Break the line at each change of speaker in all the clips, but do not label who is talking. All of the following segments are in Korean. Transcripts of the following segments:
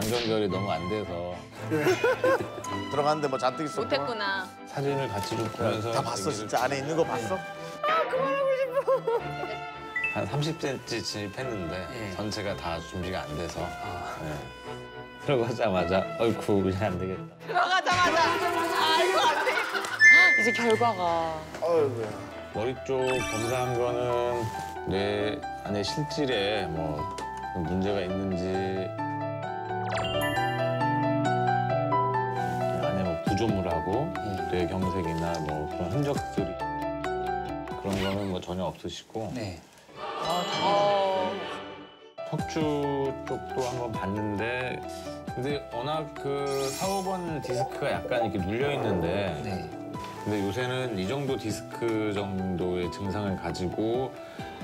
장전결이 너무 안 돼서
들어갔는데 뭐 잔뜩 있었고.
못했구나.
사진을 같이 좀 보면서
다 봤어
얘기를
진짜 안에 있는 거 봤어?
한 30cm 진입했는데
예.
전체가 다 준비가 안 돼서
아.
네. 들어가자마자 어이쿠 이제 안 되겠다.
들어가자마자 아 이거 안 돼. 이제 결과가
어이구야.
머리 쪽 검사한 거는 뇌 안에 실질에 뭐 문제가 있는지 안에 뭐 구조물하고
예.
뇌 경색이나 뭐 그런 흔적들이 그런 거는 뭐 전혀 없으시고
네.
어,
척추 쪽도 한번 봤는데 근데 워낙 그 4, 5번 디스크가 약간 이렇게 눌려 있는데
네.
근데 요새는 이 정도 디스크 정도의 증상을 가지고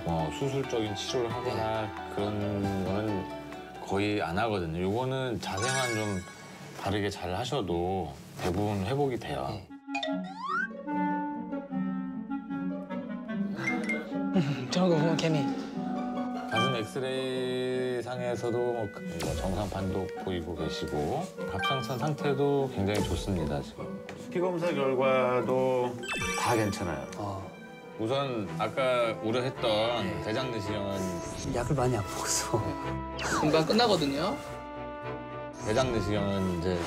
뭐 수술적인 치료를 하거나 그런 거는 거의 안 하거든요. 요거는 자세만 좀 바르게 잘 하셔도 대부분 회복이 돼요.
네. 저런 거 보면 개미.
가슴 엑스레이 상에서도 뭐 그- 뭐 정상판도 보이고 계시고 갑상선 상태도 굉장히 좋습니다 지금. 피 검사 결과도 다 괜찮아요.
어.
우선 아까 우려했던
네.
대장 내시경은
약을 많이 안 먹었어.
금방 끝나거든요.
대장 내시경은 이제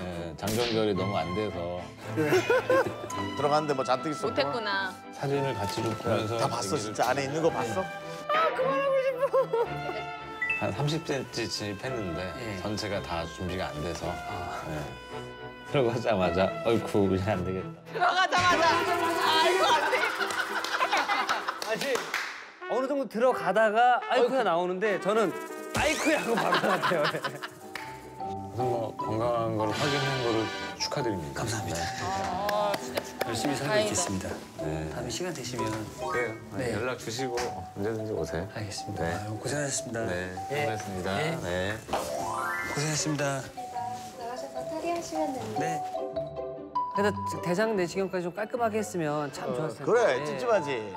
예, 장전결이 너무 안 돼서
들어갔는데 뭐 잔뜩 있었고.
못했구나.
사진을 같이 좀 보면서
다 봤어
얘기를
진짜 안에 있는 거 봤어?
한 30cm 진입했는데
예.
전체가 다 준비가 안 돼서
아.
예. 들어가자마자 어이쿠 이제 안 되겠다.
들어가자마자 아 이거 안 돼.
아직 들어가다가 아이쿠야 나오는데 저는 아이쿠야고 바로 나왔대요.
우선 뭐 건강한 걸 확인한 거를 축하드립니다.
감사합니다.
아 진짜
열심히 살고
다행이다.
있겠습니다.
네.
다음에 시간 되시면
그래요.
네.
연락 주시고 언제든지 오세요.
알겠습니다.
네.
아유, 고생하셨습니다.
네,
예.
수고하셨습니다.
예.
네.
고생하셨습니다.
나가셔서 탈의하시면 됩니다.
네.
그래도 대장 내시경까지 좀 깔끔하게 했으면 참 좋았을 텐데.
그래 찝찝하지.